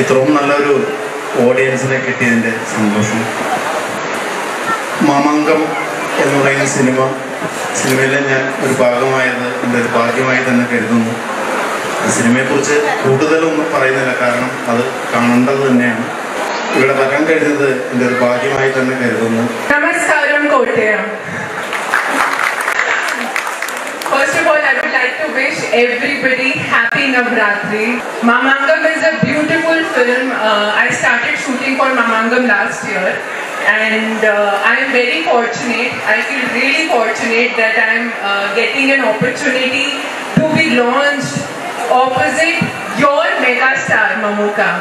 ഇത്രയും നല്ലൊരു ഓഡിയൻസിനെ കിട്ടിയതിന്റെ സന്തോഷം. മാമാങ്കം എന്ന് പറയുന്ന സിനിമ സിനിമയിലെ ഞാൻ ഒരു ഭാഗമായത് എന്റെ ഒരു ഭാഗ്യമായി തന്നെ കരുതുന്നു. സിനിമയെക്കുറിച്ച് കൂടുതലൊന്നും പറയുന്നില്ല കാരണം അത് കാണേണ്ടത് തന്നെയാണ്. ഇവിടെ വരാൻ കഴിഞ്ഞത് എന്റെ ഒരു ഭാഗ്യമായി തന്നെ everybody happy Navratri. Mamangam is a beautiful film. Uh, I started shooting for Mamangam last year. And uh, I am very fortunate. I feel really fortunate that I am uh, getting an opportunity to be launched opposite your megastar Mamuka.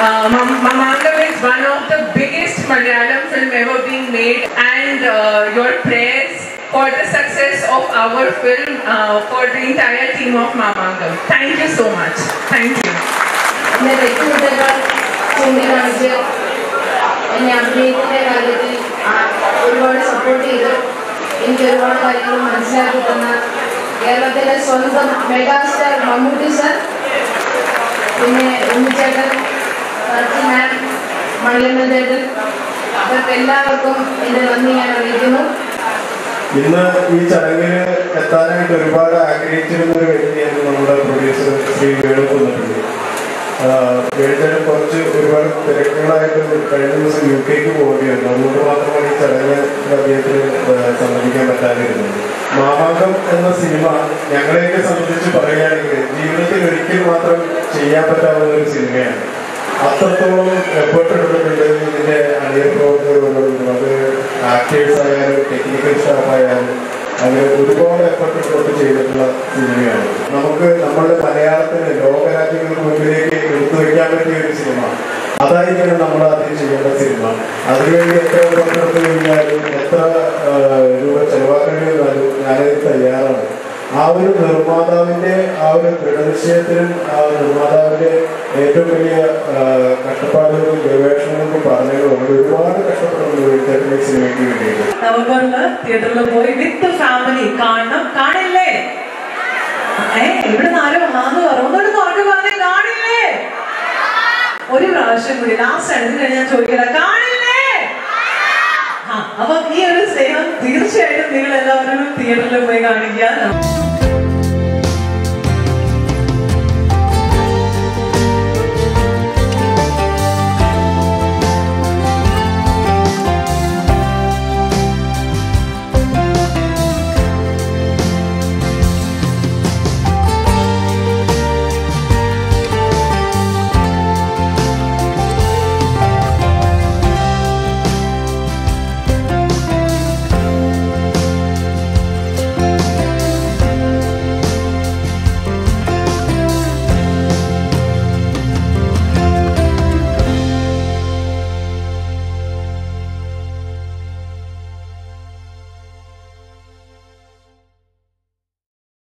Uh, Mam- Mamangam is one of the biggest Malayalam film ever being made and uh, your prayers for the success of our film uh, for the entire team of Mamangam. Thank you so much. Thank you. എന്നെ അഭിനയത്തിന്റെ കാര്യത്തിൽ ഒരുപാട് support ചെയ്ത് എനിക്ക് ഒരുപാട് കാര്യങ്ങൾ മനസ്സിലാക്കി തന്ന കേരളത്തിലെ സ്വന്തം മെഗാസ്റ്റാർ മമ്മൂട്ടി സർ പിന്നെ ഉണ്ണിച്ചേട്ടൻ സർക്കി മാം മണിയമ്മൻ ചേട്ടൻ അവർക്ക് എല്ലാവർക്കും എന്റെ നന്ദി ഞാൻ അറിയിക്കുന്നു ഇന്ന് ഈ ചടങ്ങിന് എത്താനായിട്ട് ഒരുപാട് ആഗ്രഹിച്ചിരുന്ന ഒരു വ്യക്തിയായിരുന്നു നമ്മുടെ പ്രൊഡ്യൂസർ ശ്രീ വേണു കുന്നപ്പള്ളി വേണുചേട്ടൻ കുറച്ച് ഒരുപാട് തിരക്കുകളായിട്ട് കഴിഞ്ഞ ദിവസം യു കെക്ക് പോവുകയായിരുന്നു. അതുകൊണ്ട് മാത്രമാണ് ഈ ചടങ്ങ് അദ്ദേഹത്തിന് സംബന്ധിക്കാൻ പറ്റാതിരുന്നത്. മാമാങ്കം എന്ന സിനിമ ഞങ്ങളെയൊക്കെ സംബന്ധിച്ച് പറയുകയാണെങ്കിൽ ജീവിതത്തിൽ ഒരിക്കൽ മാത്രം ചെയ്യാൻ പറ്റാവുന്ന ഒരു സിനിമയാണ്. അത്രത്തോളം എഫേർട്ട് എടുത്തിട്ടുണ്ട് ഇതിന്റെ അത് ആക്ടേഴ്സ് ആയാലും ടെക്നിക്കൽ സ്റ്റാഫ് ആയാലും അങ്ങനെ ഒരുപാട് എഫർട്ട് കൊടുത്ത് ചെയ്തിട്ടുള്ള സിനിമയാണ് നമുക്ക് നമ്മുടെ മലയാളത്തിന് ലോകരാജ്യങ്ങൾക്ക് മുമ്പിലേക്ക് എടുത്തു വയ്ക്കാൻ പറ്റിയ ഒരു സിനിമ അതായിരിക്കണം നമ്മൾ ആദ്യം ചെയ്യേണ്ട സിനിമ അതിനുവേണ്ടി എത്ര പങ്കെടുത്തു കഴിഞ്ഞാലും എത്ര രൂപ ചെലവാക്കേണ്ടി വന്നാലും ഞാനത് തയ്യാറാണ്. ആ ഒരു നിർമ്മാതാവിന്റെ ആ ഒരു ദൃഢനിശ്ചയത്തിനും ആ നിർമ്മാതാവിന്റെ ഏറ്റവും വലിയ കഷ്ടപ്പാടുകൾക്കും ഗവേഷണങ്ങൾക്കും പറഞ്ഞുകളും ഒരുപാട് കഷ്ടപ്പെടുന്നു നവംബറിൽ തിയേറ്ററിൽ പോയി വിത്ത് ഫാമിലി കാണണം. കാണില്ലേ? ഏ ഇവിടെ ആരോ ആന്ന് പറഞ്ഞു. നോട്ട് പറഞ്ഞേ കാണില്ലേ? ഒരു പ്രാവശ്യം കൂടി ലാസ്റ്റ് അടുത്ത് ഞാൻ ചോദിക്കല കാണില്ലേ? അപ്പൊ ഈ ഒരു സ്നേഹം തീർച്ചയായിട്ടും നിങ്ങൾ എല്ലാവരും തിയേറ്ററിൽ പോയി കാണിക്കുക.